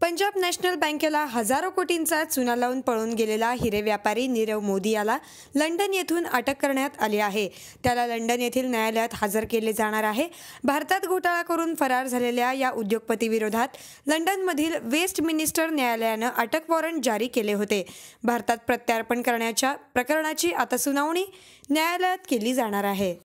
Punjab national बँकेला हजारो कोटींचा चुना लावून पळून गेलेला हिरे व्यापारी नीरव मोदी याला लंडन येथून अटक करण्यात आली आहे. त्याला लंडन येथील न्यायालयात हजर केले जाणार आहे. भारतात घोटाळा करून फरार झालेल्या या उद्योगपतीविरोधात लंडनमधील वेस्ट मिनिस्टर न्यायालयानं अटक वॉरंट जारी केले होते. भारतात प्रत्यार्पण करण्याच्या प्रकरणाची आता सुनावणी न्यायालयात केली जाणार आहे.